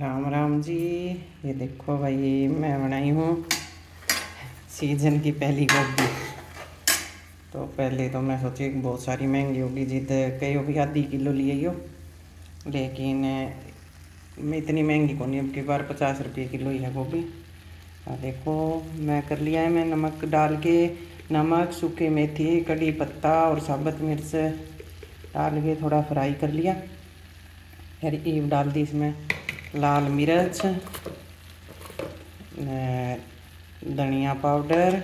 राम राम जी। ये देखो भाई, मैं बनाई हूँ। सीज़न की पहली गोभी। तो पहले तो मैं सोची, बहुत सारी महँगी होगी जिद कई होगी, आधी किलो लिए हो। लेकिन, मैं इतनी महँगी को नहीं अब की बार पचास रुपये किलो ही है गोभी। देखो, मैं कर लिया है मैं नमक डाल के। नमक, सूखे मेथी, कड़ी पत्ता और साबुत मिर्च डाल के थोड़ा फ्राई कर लिया। फिर ईव डाल दी इसमें। लाल मिर्च धनिया पाउडर,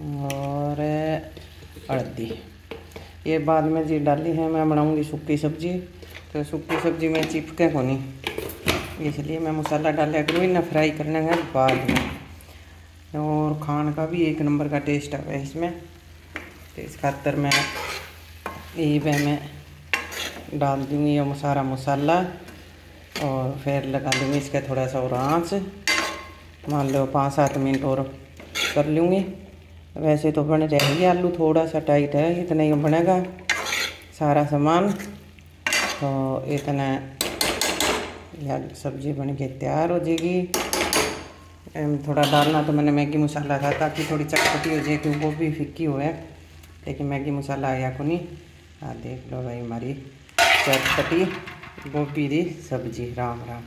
और हल्दी। ये बाद में जी डाली है, मैं बनाऊँगी सूखी सब्ज़ी। तो सूखी सब्ज़ी में चिपके को नहीं इसलिए मैं मसाला डाला करूँ इन्हें फ्राई करना है, बाद में। और खान का भी एक नंबर का टेस्ट है इसमें। तो इस खातर मैं, ये मैं डाल दूँगी ये सारा मसाला और फिर लगा दूँगी इसका थोड़ा सा और आँच। मान लो पाँच सात मिनट और कर लूँगी। वैसे तो बन जाएगी आलू थोड़ा सा टाइट है, इतना ही बनेगा सारा सामान। तो इतना सब्ज़ी बन के तैयार हो जाएगी। थोड़ा डालना तो मैंने मैगी मसाला था, ताकि थोड़ी चटपटी हो जाए, क्योंकि वो भी फिक्की हो है। लेकिन मैगी मसाला आया को नहीं। हाँ देख लो भाई हमारी। चटपटी गोभी की सब्ज़ी। राम राम।